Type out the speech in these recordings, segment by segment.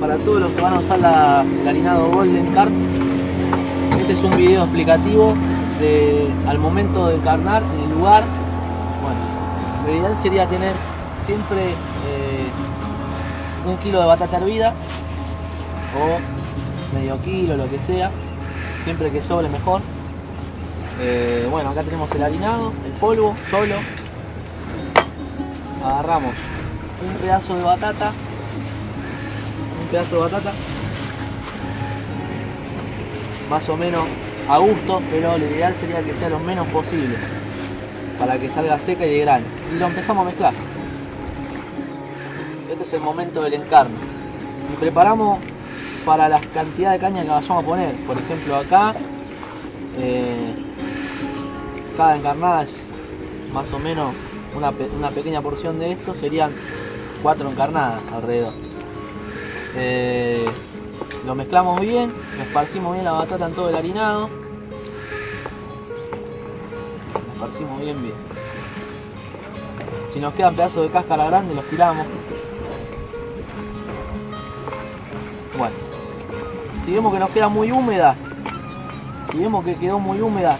para todos los que van a usar la, el harinado Golden Carp. Este es un video explicativo de al momento de encarnar en el lugar. Bueno, lo ideal sería tener siempre eh, un kilo de batata hervida o medio kilo, lo que sea, siempre que sobre mejor. Eh, bueno, acá tenemos el harinado, el polvo, solo. Agarramos un pedazo de batata, pedazo de batata, más o menos a gusto, pero lo ideal sería que sea lo menos posible, para que salga seca y de grano. Y lo empezamos a mezclar. Este es el momento del encarno. Y preparamos para la cantidad de caña que vayamos a poner. Por ejemplo acá, eh, cada encarnada es más o menos una, una, pequeña porción de esto, serían cuatro encarnadas alrededor. Eh, lo mezclamos bien, esparcimos bien la batata en todo el harinado. esparcimos bien bien. Si nos quedan pedazos de cáscara grande los tiramos. Bueno, si vemos que nos queda muy húmeda, si vemos que quedó muy húmeda,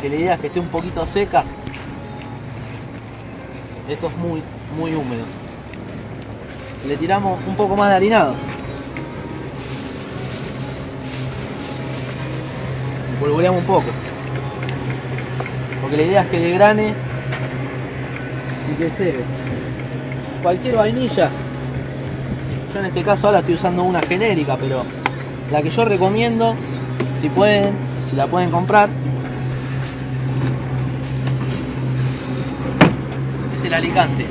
que la idea es que esté un poquito seca, esto es muy, muy húmedo. Le tiramos un poco más de harinado. Polvoreamos un poco. Porque la idea es que de grane y que se ve. Cualquier vainilla. Yo en este caso ahora estoy usando una genérica, pero la que yo recomiendo, si pueden, si la pueden comprar, es el Alicante.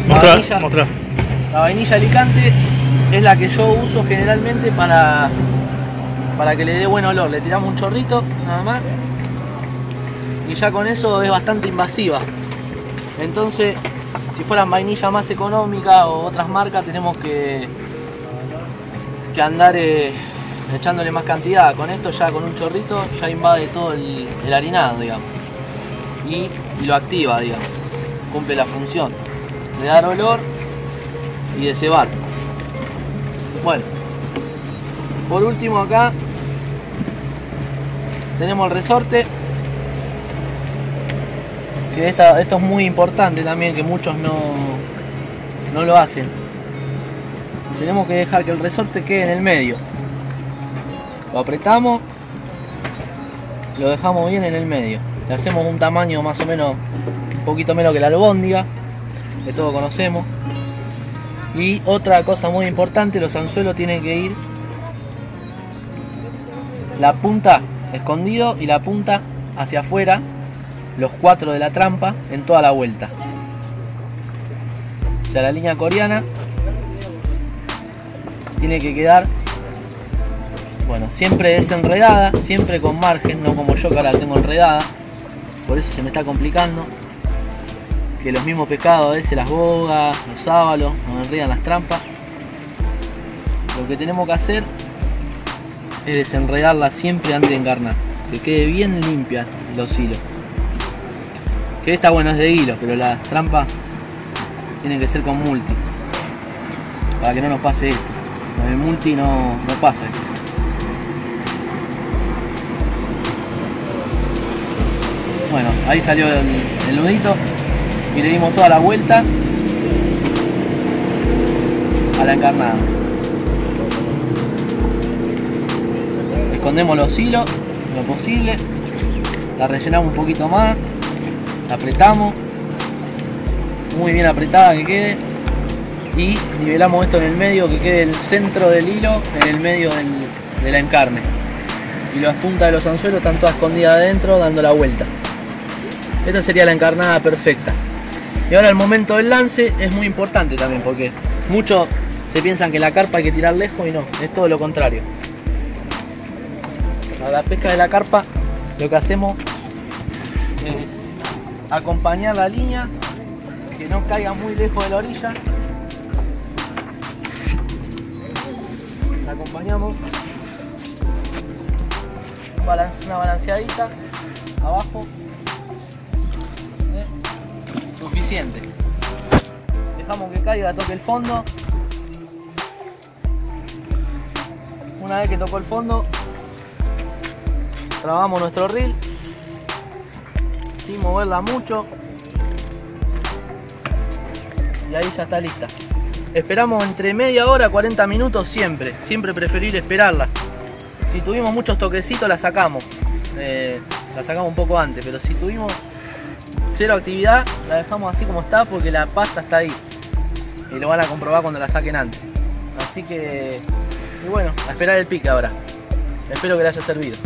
La Mostrá, vainilla, mostrá. la vainilla Alicante es la que yo uso generalmente para, para que le dé buen olor. Le tiramos un chorrito, nada más. Y ya con eso es bastante invasiva. Entonces, si fueran vainilla más económica o otras marcas, tenemos que, que andar eh, echándole más cantidad. Con esto ya con un chorrito ya invade todo el, el harinado, digamos. Y, y lo activa, digamos. Cumple la función de dar olor y de cebar. Bueno, por último acá tenemos el resorte. Que esta- esto es muy importante también, que muchos no, no lo hacen. Tenemos que dejar que el resorte quede en el medio. Lo apretamos, lo dejamos bien en el medio. Le hacemos un tamaño más o menos un poquito menos que la albóndiga, que todos conocemos. Y otra cosa muy importante, los anzuelos tienen que ir la punta escondido y la punta hacia afuera, los cuatro de la trampa en toda la vuelta. O sea, la línea coreana tiene que quedar, bueno, siempre desenredada, siempre con margen, no como yo que ahora la tengo enredada, por eso se me está complicando que los mismos pescados a veces las bogas, los sábalos, nos enredan las trampas. Lo que tenemos que hacer es desenredarla siempre antes de encarnar, que quede bien limpia los hilos. Que esta bueno es de hilos, pero las trampas tienen que ser con multi, para que no nos pase esto. Con el multi no, no pasa esto. Bueno, ahí salió el nudito y le dimos toda la vuelta a la encarnada. Escondemos los hilos lo posible, la rellenamos un poquito más, la apretamos, muy bien apretada que quede y nivelamos esto en el medio, que quede el centro del hilo en el medio de la encarne. Y las puntas de los anzuelos están todas escondidas adentro dando la vuelta. Esta sería la encarnada perfecta. Y ahora el momento del lance es muy importante también porque muchos se piensan que la carpa hay que tirar lejos y no, es todo lo contrario. A la pesca de la carpa lo que hacemos es acompañar la línea, que no caiga muy lejos de la orilla. La acompañamos, balance- una balanceadita abajo. Suficiente. dejamos que caiga, toque el fondo. Una vez que tocó el fondo, trabamos nuestro reel sin moverla mucho y ahí ya está lista. Esperamos entre media hora 40 minutos siempre, siempre preferir esperarla. Si tuvimos muchos toquecitos la sacamos, eh, la sacamos un poco antes, pero si tuvimos cero actividad la dejamos así como está porque la pasta está ahí y lo van a comprobar cuando la saquen antes. Así que, bueno, a esperar el pique ahora. Espero que le haya servido.